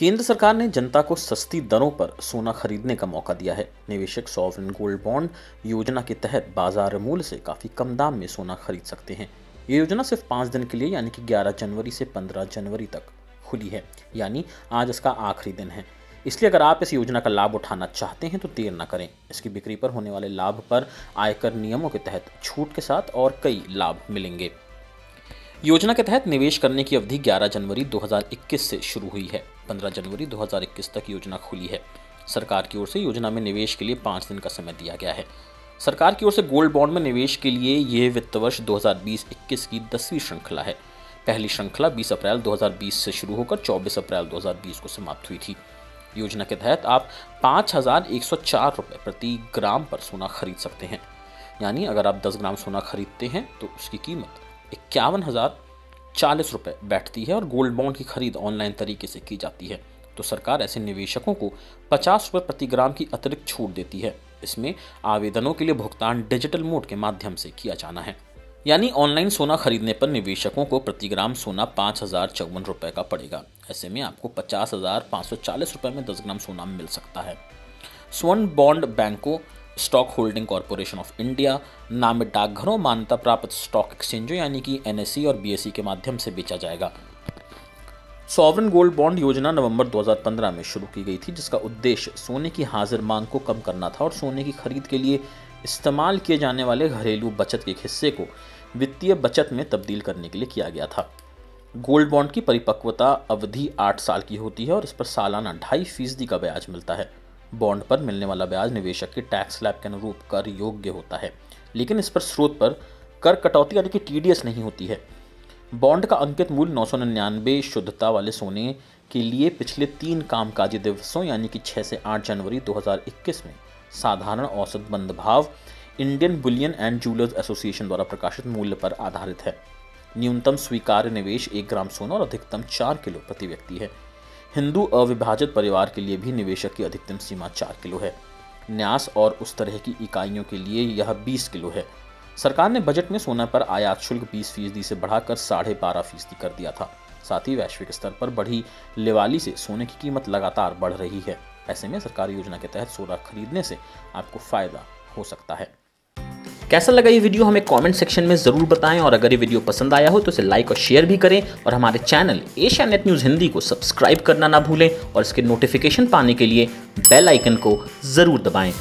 केंद्र सरकार ने जनता को सस्ती दरों पर सोना खरीदने का मौका दिया है। निवेशक सॉवरन गोल्ड बॉन्ड योजना के तहत बाज़ार मूल्य से काफ़ी कम दाम में सोना खरीद सकते हैं। ये योजना सिर्फ़ पाँच दिन के लिए यानी कि 11 जनवरी से 15 जनवरी तक खुली है, यानी आज इसका आखिरी दिन है। इसलिए अगर आप इस योजना का लाभ उठाना चाहते हैं तो देर न करें। इसकी बिक्री पर होने वाले लाभ पर आयकर नियमों के तहत छूट के साथ और कई लाभ मिलेंगे। योजना के तहत निवेश करने की अवधि 11 जनवरी 2021 से शुरू हुई है। 15 जनवरी 2021 तक योजना खुली है। सरकार की ओर से योजना में निवेश के लिए पाँच दिन का समय दिया गया है। सरकार की ओर से गोल्ड बॉन्ड में निवेश के लिए यह वित्त वर्ष 2020-21 की दसवीं श्रृंखला है। पहली श्रृंखला 20 अप्रैल 2020 से शुरू होकर 24 अप्रैल 2020 को समाप्त हुई थी। योजना के तहत आप पाँच हज़ार प्रति ग्राम पर सोना खरीद सकते हैं। यानी अगर आप 10 ग्राम सोना खरीदते हैं तो उसकी कीमत इक्यावन हज़ार चालीस रुपये बैठती है और गोल्ड बॉन्ड की खरीद ऑनलाइन तरीके से की जाती है। तो सरकार ऐसे निवेशकों को पचास रुपये प्रति ग्राम की अतिरिक्त छूट देती है। इसमें आवेदनों के लिए भुगतान डिजिटल मोड के माध्यम से किया जाना है। यानी ऑनलाइन सोना खरीदने पर निवेशकों को प्रति ग्राम सोना पाँच हज़ार चौवन रुपये का पड़ेगा। ऐसे में आपको पचास हज़ार पाँच सौ चालीस रुपये में दस ग्राम सोना मिल सकता है। स्वर्ण बॉन्ड बैंकों stock holding corporation of India नामित डाकघरों मान्यता प्राप्त स्टॉक एक्सचेंजों यानी कि एनएससी और बीएसई के माध्यम से बेचा जाएगा। सॉवरन गोल्ड बॉन्ड योजना नवंबर 2015 में शुरू की गई थी, जिसका उद्देश्य सोने की हाजिर मांग को कम करना था और सोने की खरीद के लिए इस्तेमाल किए जाने वाले घरेलू बचत के हिस्से को वित्तीय बचत में तब्दील करने के लिए किया गया था। गोल्ड बॉन्ड की परिपक्वता अवधि आठ साल की होती है और इस पर सालाना ढाई फ़ीसदी का ब्याज मिलता है। बॉन्ड पर मिलने वाला ब्याज निवेशक के टैक्स स्लैब के अनुरूप कर योग्य होता है। लेकिन इस पर स्रोत पर कर कटौती यानी कि टीडीएस नहीं होती है। बॉन्ड का अंकित मूल्य नौ सौ निन्यानवे शुद्धता वाले सोने के लिए पिछले तीन कामकाजी दिवसों यानी कि 6 से 8 जनवरी 2021 में साधारण औसत बंद भाव Indian bullion and jewellers association द्वारा प्रकाशित मूल्य पर आधारित है। न्यूनतम स्वीकार्य निवेश एक ग्राम सोना और अधिकतम चार किलो प्रति व्यक्ति है। हिंदू अविभाजित परिवार के लिए भी निवेशक की अधिकतम सीमा चार किलो है। न्यास और उस तरह की इकाइयों के लिए यह बीस किलो है। सरकार ने बजट में सोना पर आयात शुल्क बीस फ़ीसदी से बढ़ाकर साढ़े बारह फ़ीसदी कर दिया था। साथ ही वैश्विक स्तर पर बढ़ी लिवाली से सोने की कीमत लगातार बढ़ रही है। ऐसे में सरकारी योजना के तहत सोना खरीदने से आपको फ़ायदा हो सकता है। कैसा लगा ये वीडियो, हमें कमेंट सेक्शन में ज़रूर बताएँ और अगर ये वीडियो पसंद आया हो तो इसे लाइक और शेयर भी करें और हमारे channel Asia net news Hindi को सब्सक्राइब करना ना भूलें और इसके नोटिफिकेशन पाने के लिए बेल आइकन को ज़रूर दबाएँ।